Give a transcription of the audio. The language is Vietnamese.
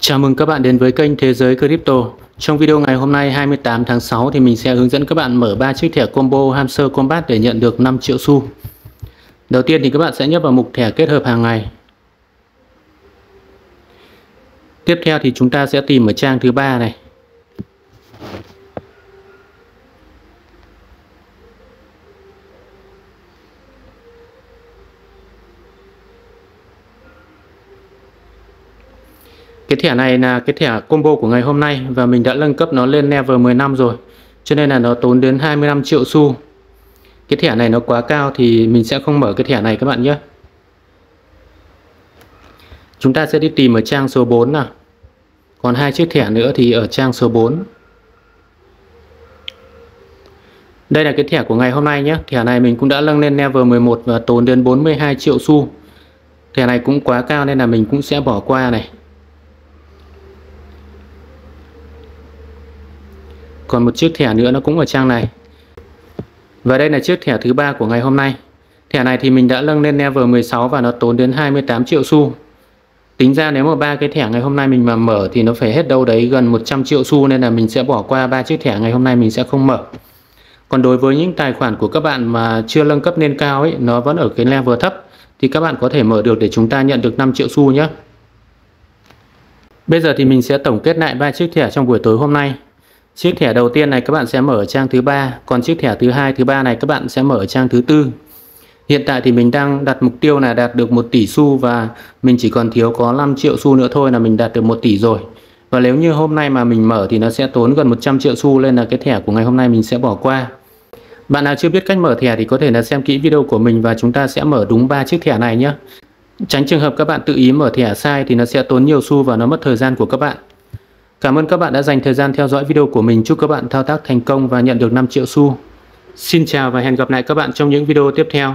Chào mừng các bạn đến với kênh Thế giới Crypto. Trong video ngày hôm nay 28 tháng 6 thì mình sẽ hướng dẫn các bạn mở 3 chiếc thẻ combo Hamster Combat để nhận được 5 triệu xu. Đầu tiên thì các bạn sẽ nhấp vào mục thẻ kết hợp hàng ngày. Tiếp theo thì chúng ta sẽ tìm ở trang thứ ba này. Cái thẻ này là cái thẻ combo của ngày hôm nay và mình đã nâng cấp nó lên level 15 rồi. Cho nên là nó tốn đến 25 triệu xu. Cái thẻ này nó quá cao thì mình sẽ không mở cái thẻ này các bạn nhé. Chúng ta sẽ đi tìm ở trang số 4 nào. Còn hai chiếc thẻ nữa thì ở trang số 4. Đây là cái thẻ của ngày hôm nay nhé. Thẻ này mình cũng đã nâng lên level 11 và tốn đến 42 triệu xu. Thẻ này cũng quá cao nên là mình cũng sẽ bỏ qua này. Còn một chiếc thẻ nữa nó cũng ở trang này. Và đây là chiếc thẻ thứ ba của ngày hôm nay. Thẻ này thì mình đã nâng lên level 16 và nó tốn đến 28 triệu xu. Tính ra nếu mà ba cái thẻ ngày hôm nay mình mà mở thì nó phải hết đâu đấy gần 100 triệu xu nên là mình sẽ bỏ qua ba chiếc thẻ ngày hôm nay mình sẽ không mở. Còn đối với những tài khoản của các bạn mà chưa nâng cấp lên cao ấy, nó vẫn ở cái level thấp thì các bạn có thể mở được để chúng ta nhận được 5 triệu xu nhé. Bây giờ thì mình sẽ tổng kết lại ba chiếc thẻ trong buổi tối hôm nay. Chiếc thẻ đầu tiên này các bạn sẽ mở ở trang thứ ba, còn chiếc thẻ thứ hai, thứ ba này các bạn sẽ mở ở trang thứ tư. Hiện tại thì mình đang đặt mục tiêu là đạt được 1 tỷ xu và mình chỉ còn thiếu có 5 triệu xu nữa thôi là mình đạt được 1 tỷ rồi. Và nếu như hôm nay mà mình mở thì nó sẽ tốn gần 100 triệu xu nên là cái thẻ của ngày hôm nay mình sẽ bỏ qua. Bạn nào chưa biết cách mở thẻ thì có thể là xem kỹ video của mình và chúng ta sẽ mở đúng 3 chiếc thẻ này nhé. Tránh trường hợp các bạn tự ý mở thẻ sai thì nó sẽ tốn nhiều xu và nó mất thời gian của các bạn. Cảm ơn các bạn đã dành thời gian theo dõi video của mình. Chúc các bạn thao tác thành công và nhận được 5 triệu xu. Xin chào và hẹn gặp lại các bạn trong những video tiếp theo.